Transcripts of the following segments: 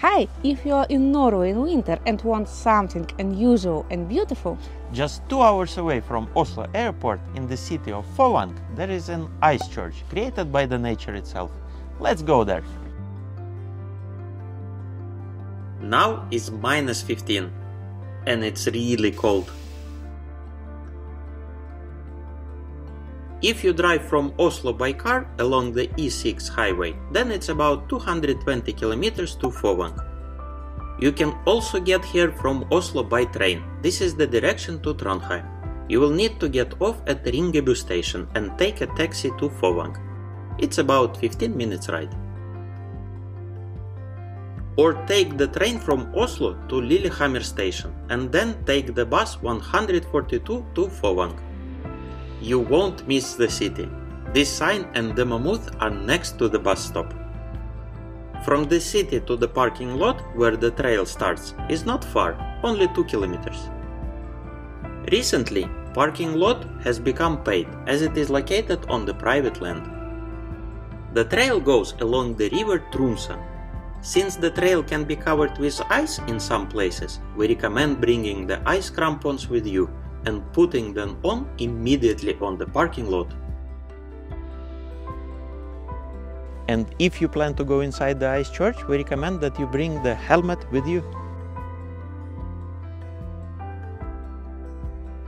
Hi, if you are in Norway in winter and want something unusual and beautiful, Just two hours away from Oslo airport in the city of Fåvang, there is an ice church created by the nature itself. Let's go there. Now it's minus 15 and it's really cold. If you drive from Oslo by car along the E6 highway, then it's about 220 kilometers to Fåvang. You can also get here from Oslo by train. This is the direction to Trondheim. You will need to get off at Ringebu station and take a taxi to Fåvang. It's about 15 minutes ride. Or take the train from Oslo to Lillehammer station and then take the bus 142 to Fåvang. You won't miss the city. This sign and the mammoth are next to the bus stop. From the city to the parking lot where the trail starts is not far, only 2 kilometers. Recently, parking lot has become paid as it is located on the private land. The trail goes along the river Tromsa. Since the trail can be covered with ice in some places, we recommend bringing the ice crampons with you and putting them on immediately on the parking lot. And if you plan to go inside the ice church, we recommend that you bring the helmet with you.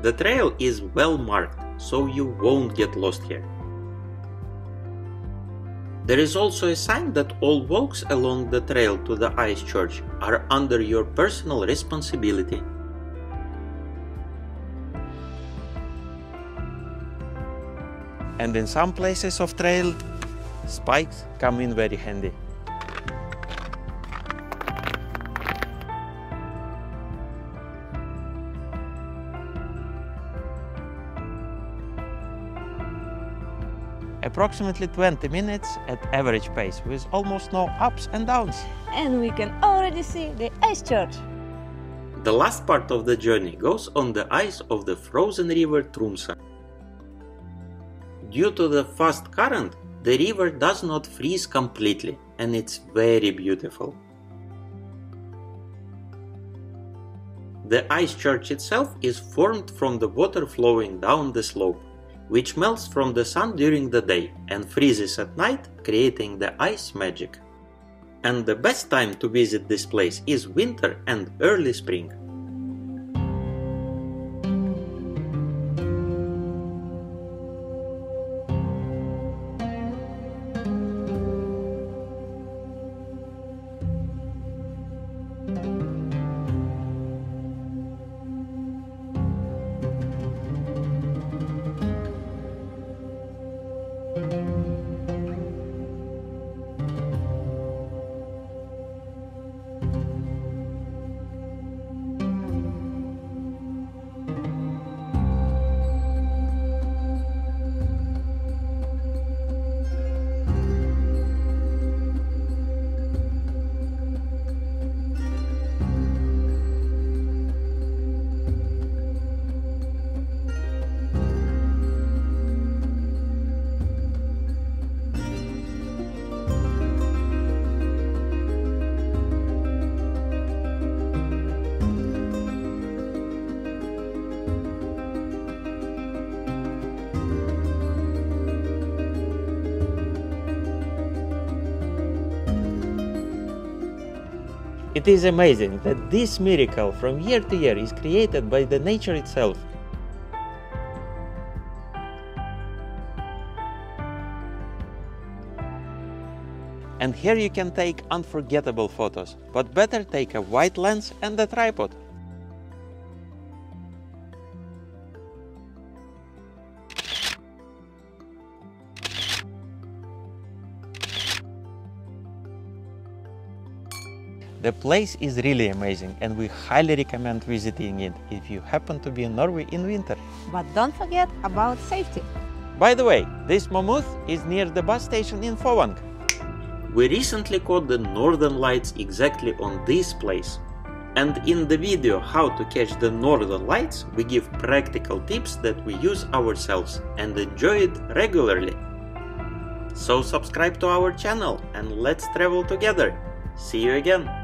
The trail is well marked, so you won't get lost here. There is also a sign that all walks along the trail to the ice church are under your personal responsibility. And in some places of trail, spikes come in very handy. Approximately 20 minutes at average pace with almost no ups and downs. and we can already see the ice church. The last part of the journey goes on the ice of the frozen river Tromsa. Due to the fast current, the river does not freeze completely and it's very beautiful. The ice church itself is formed from the water flowing down the slope, which melts from the sun during the day and freezes at night, creating the ice magic. And the best time to visit this place is winter and early spring. thank you It is amazing that this miracle from year to year is created by the nature itself. And here you can take unforgettable photos, but better take a wide lens and a tripod. The place is really amazing and we highly recommend visiting it if you happen to be in Norway in winter. But don't forget about safety. By the way, this mammoth is near the bus station in Fåvang. We recently caught the northern lights exactly on this place. And in the video how to catch the northern lights, we give practical tips that we use ourselves and enjoy it regularly. So subscribe to our channel and let's travel together. See you again!